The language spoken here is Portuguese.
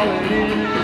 Hallelujah.